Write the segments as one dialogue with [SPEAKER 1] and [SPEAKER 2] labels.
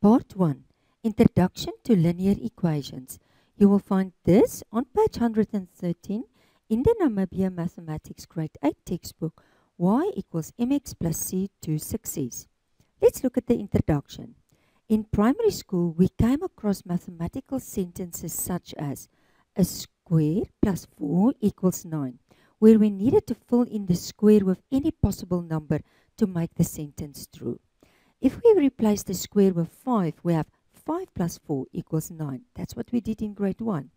[SPEAKER 1] Part 1 Introduction to Linear Equations. You will find this on page 113 in the Namibia Mathematics Grade 8 textbook y equals mx plus c to success. Let's look at the introduction. In primary school, we came across mathematical sentences such as a square plus 4 equals 9, where we needed to fill in the square with any possible number to make the sentence true. If we replace the square with 5, we have 5 plus 4 equals 9. That's what we did in grade 1.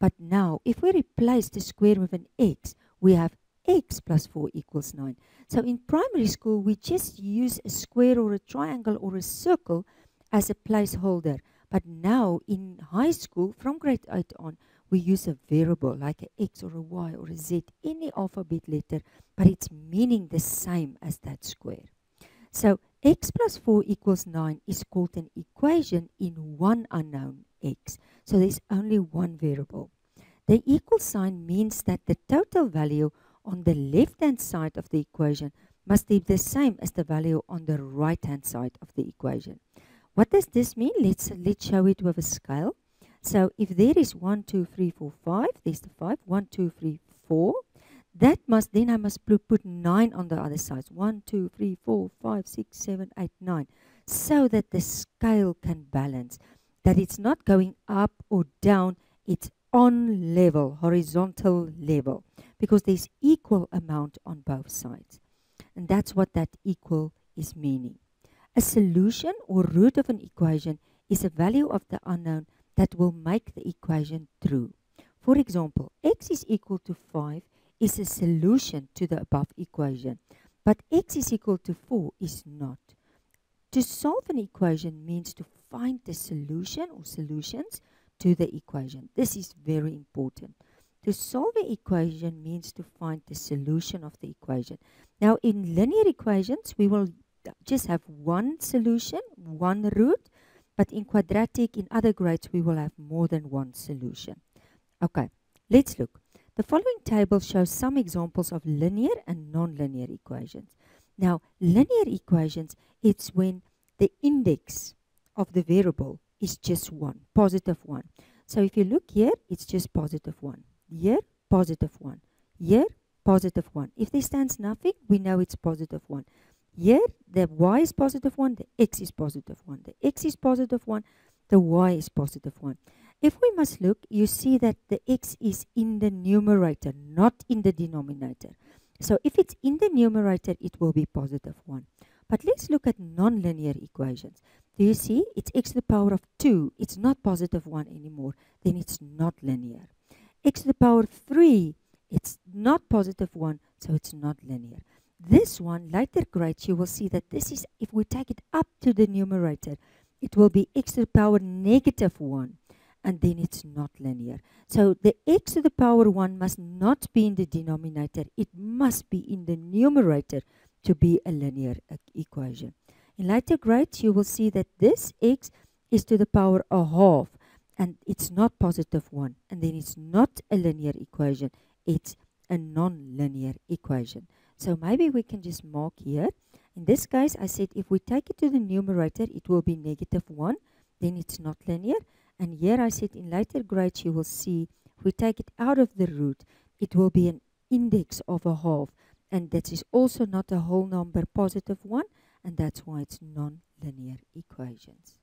[SPEAKER 1] But now, if we replace the square with an x, we have x plus 4 equals 9. So in primary school, we just use a square or a triangle or a circle as a placeholder. But now in high school, from grade 8 on, we use a variable like a x or a y or a z, any alphabet letter, but it's meaning the same as that square. So x plus 4 equals 9 is called an equation in one unknown x. So there's only one variable. The equal sign means that the total value on the left-hand side of the equation must be the same as the value on the right-hand side of the equation. What does this mean? Let's, let's show it with a scale. So if there is 1, 2, 3, 4, 5, there's the 5, 1, 2, 3, 4, that must, then I must put 9 on the other side. 1, 2, 3, 4, 5, 6, 7, 8, 9. So that the scale can balance. That it's not going up or down, it's on level, horizontal level. Because there's equal amount on both sides. And that's what that equal is meaning. A solution or root of an equation is a value of the unknown that will make the equation true. For example, x is equal to 5 is a solution to the above equation, but x is equal to 4 is not. To solve an equation means to find the solution or solutions to the equation. This is very important. To solve an equation means to find the solution of the equation. Now, in linear equations, we will just have one solution, one root, but in quadratic, in other grades, we will have more than one solution. Okay, let's look. The following table shows some examples of linear and nonlinear equations. Now, linear equations, it's when the index of the variable is just 1, positive 1. So if you look here, it's just positive 1. Here, positive 1. Here, positive 1. If there stands nothing, we know it's positive 1. Here, the y is positive 1, the x is positive 1. The x is positive 1, the y is positive 1. If we must look, you see that the x is in the numerator, not in the denominator. So if it's in the numerator, it will be positive 1. But let's look at nonlinear equations. Do you see? It's x to the power of 2. It's not positive 1 anymore. Then it's not linear. x to the power of 3. It's not positive 1, so it's not linear. This one, later grades, you will see that this is, if we take it up to the numerator, it will be x to the power negative 1 and then it's not linear. So the x to the power 1 must not be in the denominator. It must be in the numerator to be a linear equation. In later grades, you will see that this x is to the power a half, and it's not positive 1, and then it's not a linear equation. It's a non-linear equation. So maybe we can just mark here. In this case, I said if we take it to the numerator, it will be negative 1, then it's not linear. And here I said in later grades you will see we take it out of the root, it will be an index of a half. And that is also not a whole number positive one, and that's why it's non-linear equations.